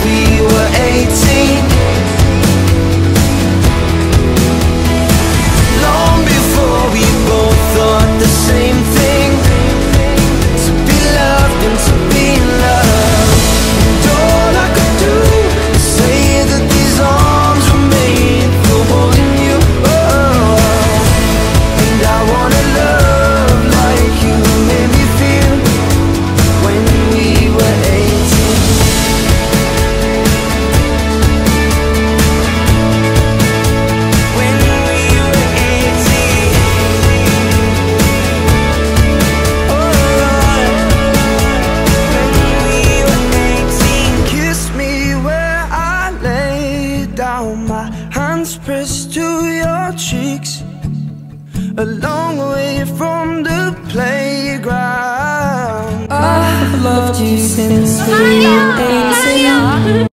we now my hands press to your cheeks A long way from the playground. I've loved you since we were 18